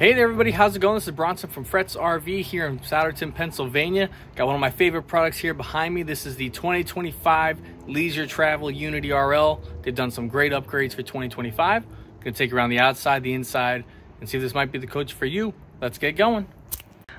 Hey there everybody, how's it going? This is Bronson from Fretz RV here in Souderton, Pennsylvania. Got one of my favorite products here behind me. This is the 2025 Leisure Travel Unity RL. They've done some great upgrades for 2025. Gonna take around the outside, the inside, and see if this might be the coach for you. Let's get going.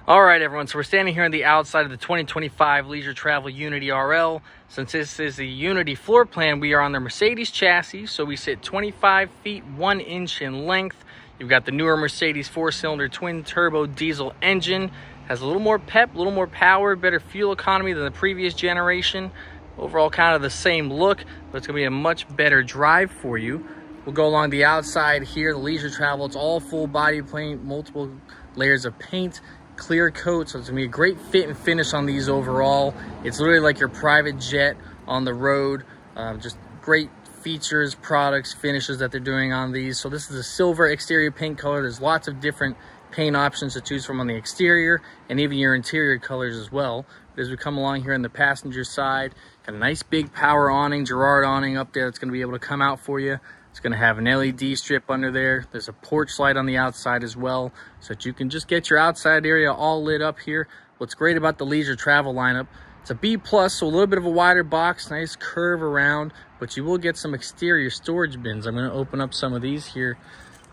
All right, everyone, so we're standing here on the outside of the 2025 Leisure Travel Unity RL. Since this is the Unity floor plan, we are on the Mercedes chassis, so we sit 25 feet, 1 inch in length. You've got the newer Mercedes four-cylinder twin-turbo diesel engine. Has a little more pep, a little more power, better fuel economy than the previous generation. Overall, kind of the same look, but it's going to be a much better drive for you. We'll go along the outside here, the Leisure Travel. It's all full body paint, multiple layers of paint, clear coat, so it's going to be a great fit and finish on these overall. It's literally like your private jet on the road. Um, just great features, products, finishes that they're doing on these. So this is a silver exterior paint color. There's lots of different paint options to choose from on the exterior and even your interior colors as well. As we come along here on the passenger side, got a nice big power awning, Girard awning up there that's going to be able to come out for you. It's going to have an LED strip under there. There's a porch light on the outside as well so that you can just get your outside area all lit up here. What's great about the leisure travel lineup, it's a B plus, so a little bit of a wider box, nice curve around, but you will get some exterior storage bins. I'm going to open up some of these here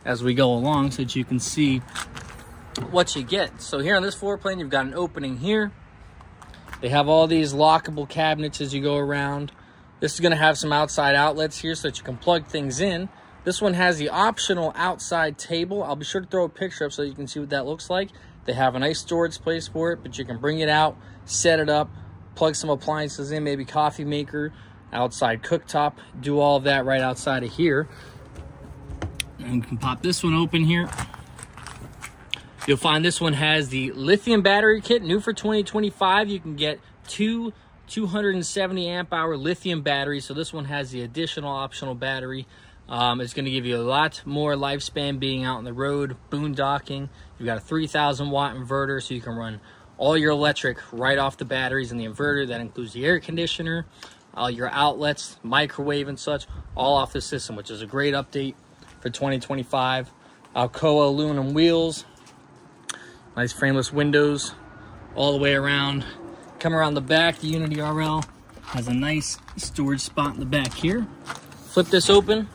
as we go along so that you can see what you get. So here on this floor plan, you've got an opening here. They have all these lockable cabinets as you go around. This is going to have some outside outlets here so that you can plug things in. This one has the optional outside table. I'll be sure to throw a picture up so you can see what that looks like. They have a nice storage place for it, but you can bring it out, set it up, plug some appliances in, maybe coffee maker, outside cooktop, do all of that right outside of here. And you can pop this one open here. You'll find this one has the lithium battery kit, new for 2025. You can get two 270 amp hour lithium batteries. So this one has the additional optional battery. Um, it's going to give you a lot more lifespan being out on the road, boondocking. You've got a 3000 watt inverter so you can run all your electric right off the batteries and the inverter. That includes the air conditioner, all your outlets, microwave and such, all off the system, which is a great update for 2025. Alcoa aluminum wheels, nice frameless windows all the way around. Come around the back, the Unity RL has a nice storage spot in the back here. Flip this open.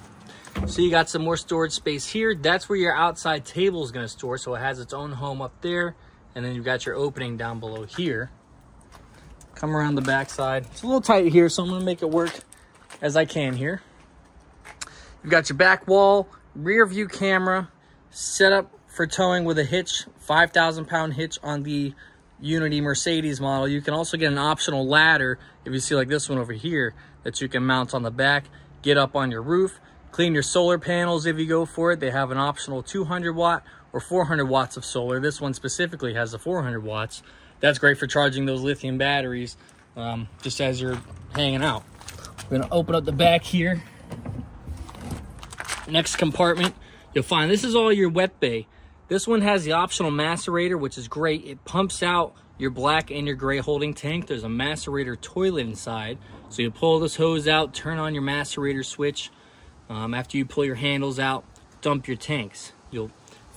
So you got some more storage space here. That's where your outside table is going to store. So it has its own home up there. And then you've got your opening down below here come around the backside. It's a little tight here, so I'm gonna make it work as I can here. You've got your back wall, rear view camera, set up for towing with a hitch, 5,000 pound hitch on the Unity Mercedes model. You can also get an optional ladder, if you see like this one over here, that you can mount on the back, get up on your roof, clean your solar panels if you go for it. They have an optional 200 watt or 400 watts of solar. This one specifically has the 400 watts that's great for charging those lithium batteries um, just as you're hanging out. We're gonna open up the back here. Next compartment, you'll find this is all your wet bay. This one has the optional macerator, which is great. It pumps out your black and your gray holding tank. There's a macerator toilet inside. So you pull this hose out, turn on your macerator switch. Um, after you pull your handles out, dump your tanks. You'll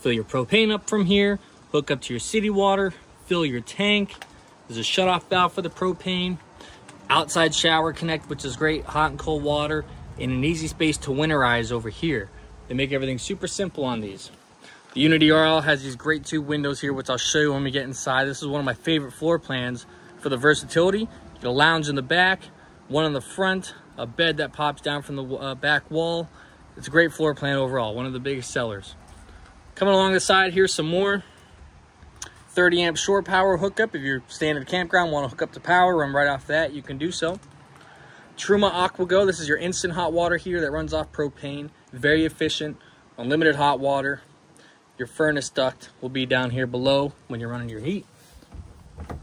fill your propane up from here, hook up to your city water, fill your tank. There's a shutoff valve for the propane. Outside shower connect, which is great, hot and cold water, and an easy space to winterize over here. They make everything super simple on these. The Unity RL has these great two windows here, which I'll show you when we get inside. This is one of my favorite floor plans for the versatility. a lounge in the back, one in the front, a bed that pops down from the uh, back wall. It's a great floor plan overall, one of the biggest sellers. Coming along the side, here's some more. 30 amp shore power hookup. If you're staying at a campground, want to hook up to power, run right off that, you can do so. Truma AquaGo, this is your instant hot water heater that runs off propane. Very efficient, unlimited hot water. Your furnace duct will be down here below when you're running your heat.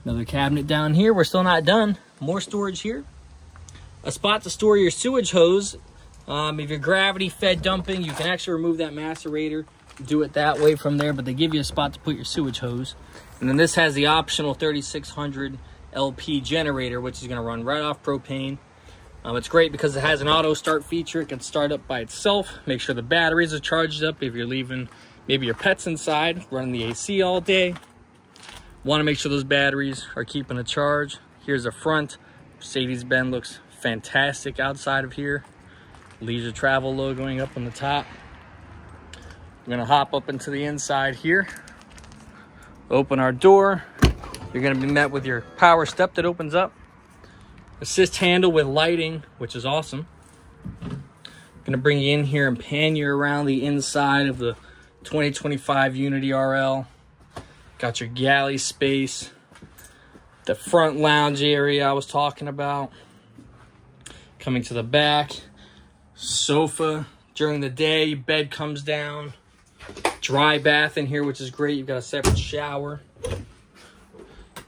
Another cabinet down here. We're still not done. More storage here. A spot to store your sewage hose. Um, if you're gravity fed dumping, you can actually remove that macerator do it that way from there, but they give you a spot to put your sewage hose. And then this has the optional 3600 LP generator, which is going to run right off propane. Um, it's great because it has an auto start feature. It can start up by itself. Make sure the batteries are charged up if you're leaving maybe your pet's inside, running the AC all day. Want to make sure those batteries are keeping a charge. Here's the front. Mercedes-Benz looks fantastic outside of here. Leisure Travel logoing up on the top. I'm gonna hop up into the inside here. Open our door. You're gonna be met with your power step that opens up. Assist handle with lighting, which is awesome. Gonna bring you in here and pan you around the inside of the 2025 Unity RL. Got your galley space. The front lounge area I was talking about. Coming to the back. Sofa during the day. Bed comes down. Dry bath in here, which is great. You've got a separate shower.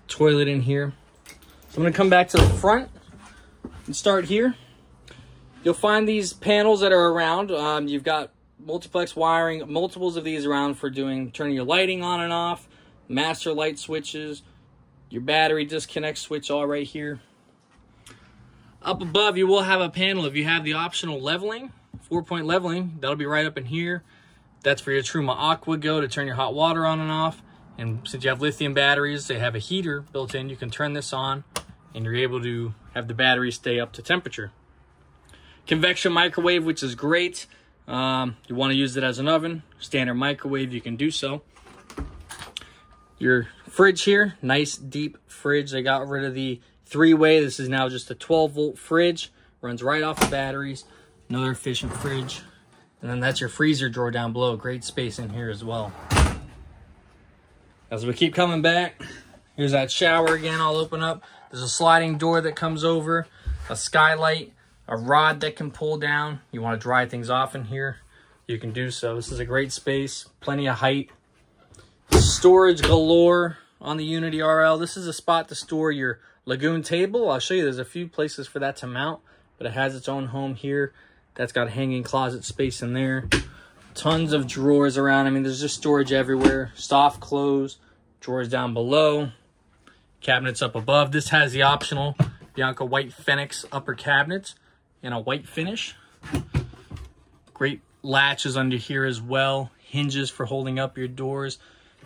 Toilet in here. So I'm to come back to the front and start here. You'll find these panels that are around. Um, you've got multiplex wiring, multiples of these around for doing turning your lighting on and off, master light switches, your battery disconnect switch all right here. Up above, you will have a panel if you have the optional leveling, four-point leveling. That'll be right up in here. That's for your Truma Aqua Go to turn your hot water on and off. And since you have lithium batteries, they have a heater built in. You can turn this on and you're able to have the battery stay up to temperature. Convection microwave, which is great. Um, you want to use it as an oven, standard microwave, you can do so. Your fridge here, nice deep fridge. They got rid of the three-way. This is now just a 12 volt fridge. Runs right off the batteries. Another efficient fridge. And then that's your freezer drawer down below. Great space in here as well. As we keep coming back, here's that shower again. I'll open up. There's a sliding door that comes over, a skylight, a rod that can pull down. You want to dry things off in here, you can do so. This is a great space, plenty of height. Storage galore on the Unity RL. This is a spot to store your Lagun table. I'll show you there's a few places for that to mount, but it has its own home here. That's got hanging closet space in there. Tons of drawers around. I mean, there's just storage everywhere. Soft clothes, drawers down below, cabinets up above. This has the optional Bianca White Phoenix upper cabinets in a white finish. Great latches under here as well. Hinges for holding up your doors.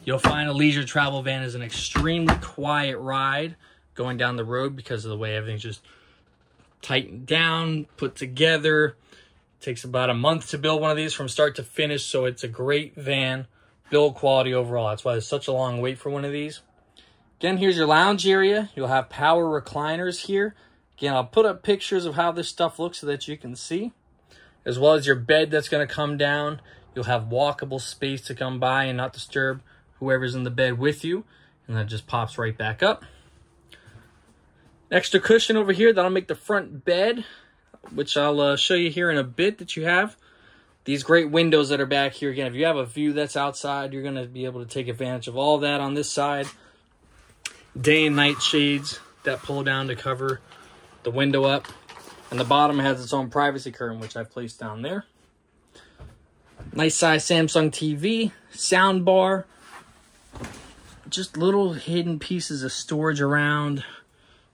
You'll find a leisure travel van is an extremely quiet ride going down the road because of the way everything's just tightened down, put together. Takes about a month to build one of these from start to finish, so it's a great van, build quality overall. That's why there's such a long wait for one of these. Again, here's your lounge area. You'll have power recliners here. Again, I'll put up pictures of how this stuff looks so that you can see, as well as your bed that's going to come down. You'll have walkable space to come by and not disturb whoever's in the bed with you, and that just pops right back up. Extra cushion over here, that'll make the front bed which I'll uh, show you here in a bit that you have. These great windows that are back here. Again, if you have a view that's outside, you're going to be able to take advantage of all that on this side. Day and night shades that pull down to cover the window up. And the bottom has its own privacy curtain, which I've placed down there. Nice size Samsung TV, sound bar, just little hidden pieces of storage around,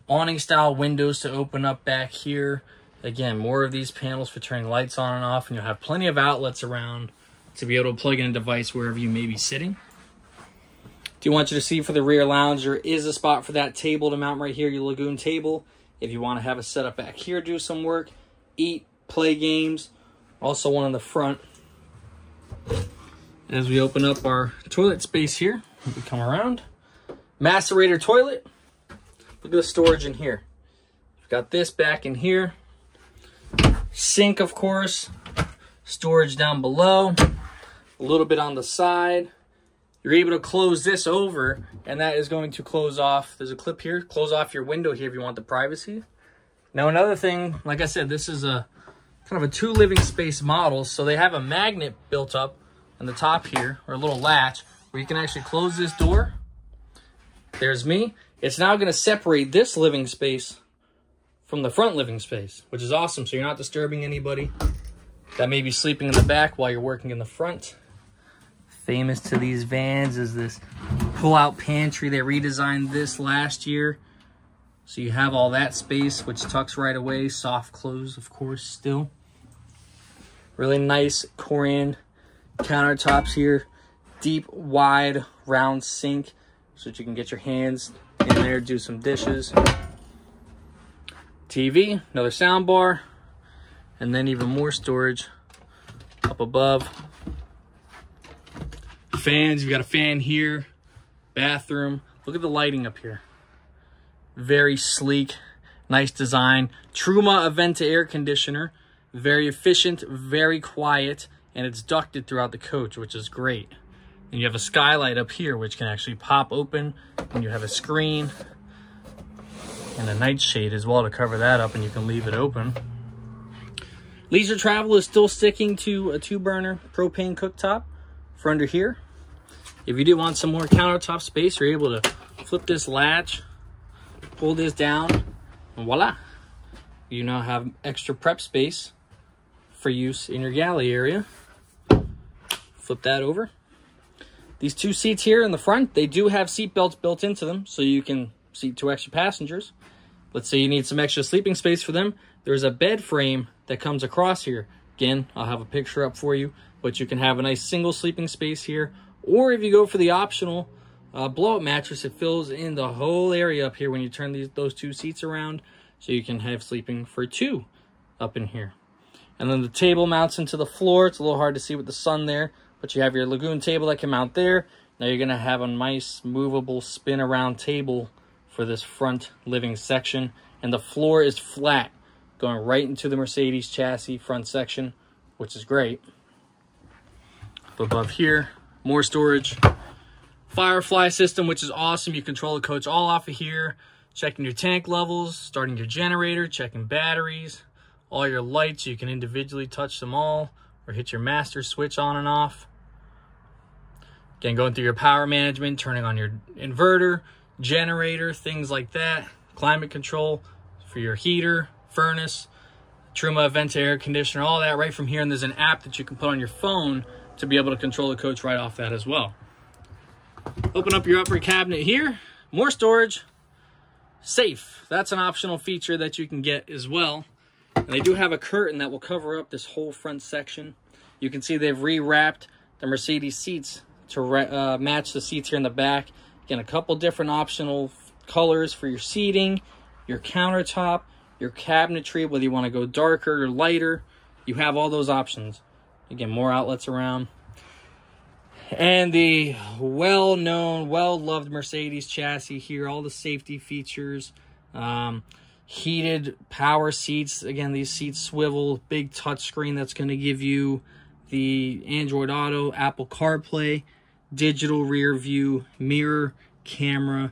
awning style windows to open up back here. Again, more of these panels for turning lights on and off, and you'll have plenty of outlets around to be able to plug in a device wherever you may be sitting. Do you want you to see for the rear lounge, there is a spot for that table to mount right here, your Lagun table. If you want to have a setup back here, do some work, eat, play games. Also one on the front. As we open up our toilet space here, we come around. Macerator toilet. Look at the storage in here. We've got this back in here. Sink, of course. Storage down below. A little bit on the side. You're able to close this over, and that is going to close off. There's a clip here. Close off your window here if you want the privacy. Now, another thing, like I said, this is a kind of a two living space model. So they have a magnet built up on the top here, or a little latch, where you can actually close this door. There's me. It's now going to separate this living space from the front living space, which is awesome. So you're not disturbing anybody that may be sleeping in the back while you're working in the front. Famous to these vans is this pull-out pantry. They redesigned this last year. So you have all that space, which tucks right away. Soft close, of course, still. Really nice Corian countertops here. deep, wide, round sink so that you can get your hands there, do some dishes. TV, another sound bar, and then even more storage up above. Fans, you've got a fan here, bathroom. Look at the lighting up here. Very sleek, nice design. Truma Aventa air conditioner, very efficient, very quiet, and it's ducted throughout the coach, which is great. And you have a skylight up here, which can actually pop open, and you have a screen and a nightshade as well to cover that up, and you can leave it open. Leisure Travel is still sticking to a two-burner propane cooktop for under here. If you do want some more countertop space, you're able to flip this latch, pull this down, and voila. You now have extra prep space for use in your galley area. Flip that over. These two seats here in the front, they do have seat belts built into them, so you can seat two extra passengers. Let's say you need some extra sleeping space for them. There's a bed frame that comes across here. Again, I'll have a picture up for you, but you can have a nice single sleeping space here. Or if you go for the optional uh, blow-up mattress, it fills in the whole area up here when you turn these those two seats around. So you can have sleeping for two up in here. And then the table mounts into the floor. It's a little hard to see with the sun there, but you have your Lagun table that can mount there. Now you're going to have a nice movable spin around table for this front living section. And the floor is flat going right into the Mercedes chassis front section, which is great. Up above here, more storage. Firefly system, which is awesome. You control the coach all off of here. Checking your tank levels, starting your generator, checking batteries, all your lights. You can individually touch them all or hit your master switch on and off. Again, going through your power management, turning on your inverter, generator, things like that. Climate control for your heater, furnace, Truma Aventa air conditioner, all that right from here. And there's an app that you can put on your phone to be able to control the coach right off that as well. Open up your upper cabinet here. More storage. Safe. That's an optional feature that you can get as well. And they do have a curtain that will cover up this whole front section. You can see they've rewrapped the Mercedes seats to uh, match the seats here in the back. Again, a couple different optional colors for your seating, your countertop, your cabinetry, whether you want to go darker or lighter. You have all those options. Again, more outlets around. And the well-known, well-loved Mercedes chassis here, all the safety features, um, heated power seats. Again, these seats swivel, big touchscreen that's going to give you the Android Auto, Apple CarPlay, digital rear view, mirror, camera.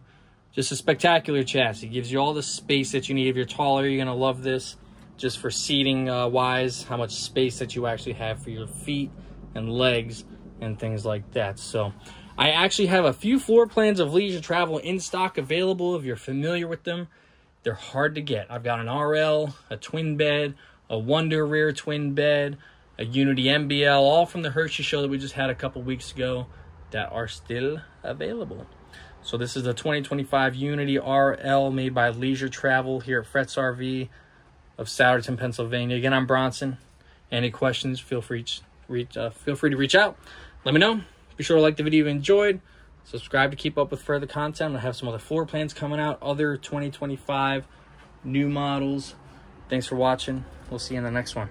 Just a spectacular chassis. Gives you all the space that you need. If you're taller, you're going to love this just for seating uh, wise, how much space that you actually have for your feet and legs and things like that. So I actually have a few floor plans of leisure travel in stock available if you're familiar with them. They're hard to get. I've got an RL, a twin bed, a Wonder rear twin bed, a Unity MBL, all from the Hershey show that we just had a couple weeks ago that are still available. So this is the 2025 Unity RL made by Leisure Travel here at Fretz RV of Souderton, Pennsylvania. Again, I'm Bronson. Any questions, feel free, reach, uh, feel free to reach out. Let me know. Be sure to like the video if you enjoyed. Subscribe to keep up with further content. I have some other floor plans coming out, other 2025 new models. Thanks for watching. We'll see you in the next one.